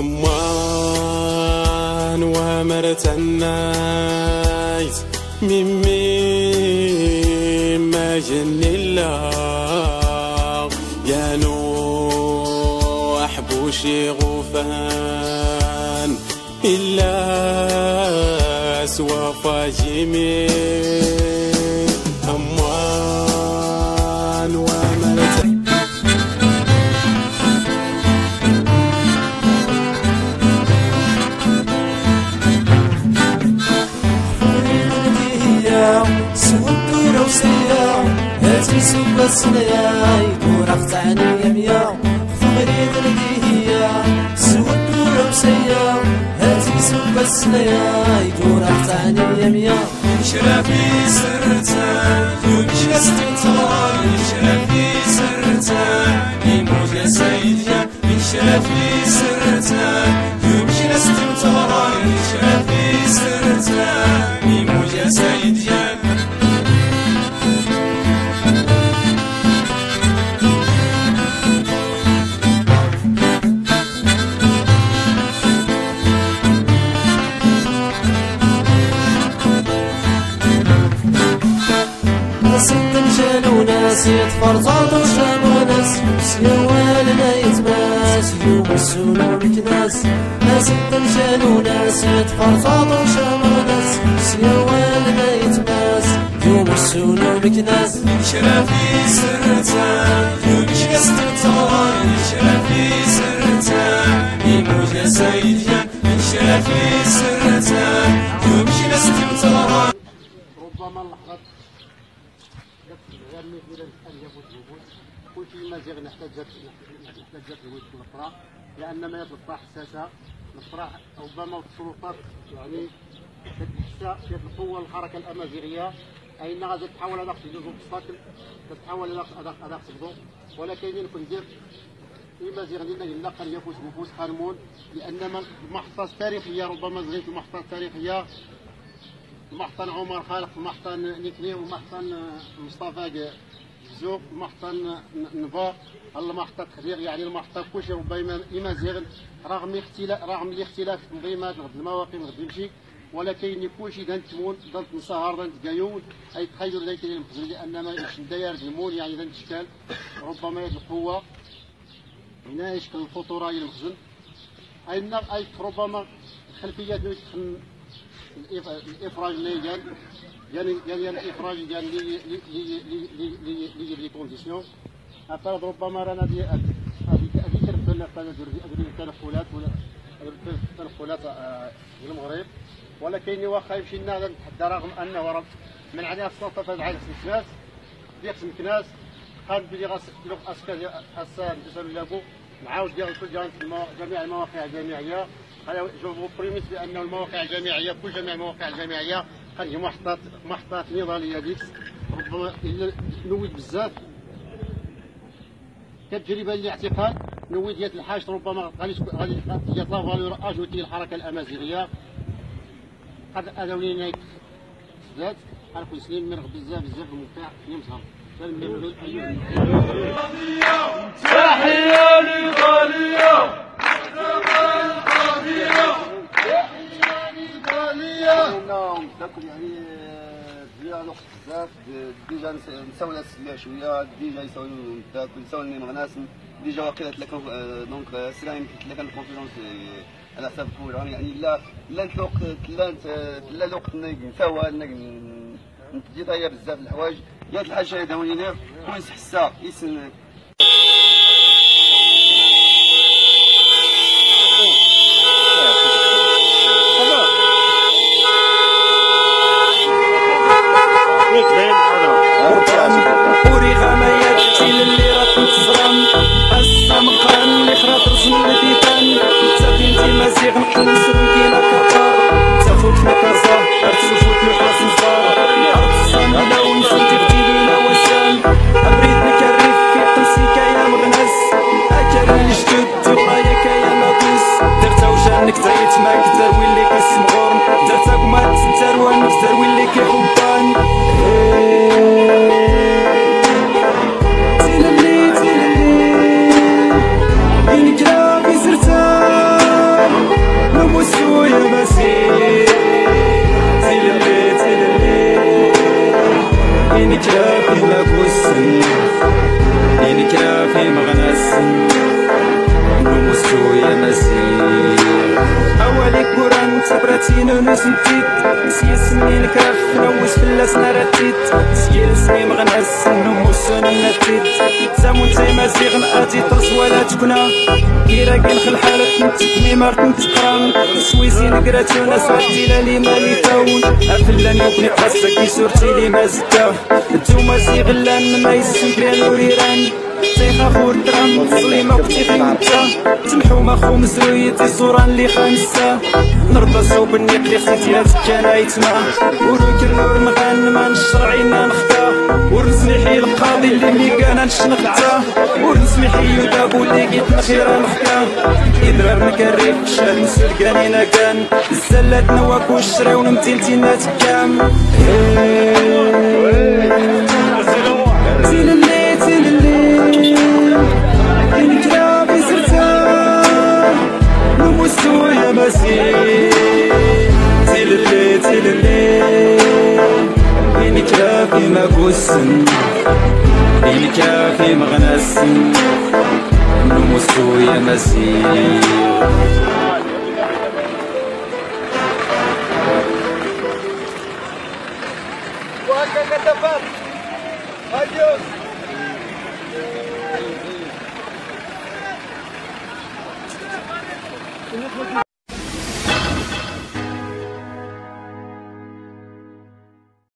أمان ومرت النايت ممي ما جن الله. يا نوح بوشي غفان إلا سوى فاجمين سوى هي سوى الدورة وسيا هاتي اختعني يميا شرافي سرتا يمشي استنطار شرافي سرتا يموت يا نسيت فرطاط وشام وناس سيوال ما يتماس يوم السنون كناس ناس التمشان وناسيت فرطاط وشام وناس سيوال ما يتماس يوم السنون كناس شرافي سرتان يوم شكستان شرافي سرتان يموت يا سيدي شرافي سرتان يوم شكستان ربما اللحظات غير مثيرا الالياف والجهود كل شيء مزيغ نحتاج نحتاج الود الافراح لأن ما يطلب حساسه الافراح ربما السلطات يعني في القوه الحركه الامازيغيه اي انها تتحول إلى جزء مستقل تتحول إلى اداء صبغو ولكن يمكن ندير المزيغ ديالنا الا قد يفوز بفوز قانون لأن المحطه التاريخيه ربما زغيت المحطه التاريخيه محطن عمر خالق محطن نكني ومحطن مصطفى زوف محطن نفا المحطة تخدير يعني المحطة كلشي ربما إما زيغن رغم اختلاف رغم الاختلاف في التنظيمات غد المواقع غد يمشي ولكن كلشي دان تمون دان نصهر دان تقايون أي تخيل ذلك المخزن لأن ما يمشي داير المون يعني دان تشكال ربما يد القوة هنا يشكل الخطورة المخزن أي أي ربما الخلفيات الافراج اللي قال يعني يعني الافراج قال لي لي لي لي لي لي كونديسيون افرض ربما رانا دي هذيك هذيك التنقلات ولا التنقلات في المغرب ولكن واخا يمشي لنا نتحدى رغم انه من عندنا السلطه تدعي مكناس ديك مكناس قال بلي غاس اسكا اسان تسلموا نعاود ديال جميع المواقع الجامعيه جو بريميس بان المواقع الجامعيه كل جميع المواقع الجامعيه هذه محطات محطات نضالية ديكس ربما نويت بزاف. كتجربه للاعتقال. نويت ديال الحاج ربما غادي غادي ديال لا فالور اجوتي الحركة الأمازيغية. قد ادوني بزاف. عرفوا سنين مرغ بزاف بزاف الموقع. يمسهم تحية لغالية. ناكل يعني فيها الوقت بزاف ديجا نساو ناس شوية ديجا يساو ناكل يساو مغناسم ديجا واقيلا تلاقى دونك سلايم تلاقى الكونفيرونس على حساب الكورة. يعني لا لا الوقت لا لا الوقت نساوها نتجي طايا بزاف الحوايج. يا الحاجة داونينير كون حسا يسن. كافي مكوسن دين كافي مغنسن ومستو يا مسير أولي كوران تبرتين نسنتيت سيل سمي الكاف نوس فلاس نرتيت سيل سمي مغنسن ومسو نتيت سامون تاي مازيغ نأتي ترس ولا تكنا. كيرا كين خل حالة نتكمي مارت نتقران سويزي نقراتو ناس عديلا لي مالي فاون افلان يوبني قصة كي صورتي لي ما زتا انتوما زيغلان من ما يسوي كريان وريران سيخا خور درام صليمة وقتي تمحو ما خو مزرويتي صورة اللي خامسة نرضى صوب النيق اللي خسيتي لا تكانا يتما وروك النور نغان ما نشرعينا نختا ورزني حي القاضي اللي ميقانا نشنقتا ورزمي حي يودا اللي قيت نخيرا نختا إدرار مكريف شاه نسرقانينا كان الزلات نواك كلابي سرتان نموسو يا مسيح مغناس نموسو يا مسيح